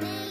You.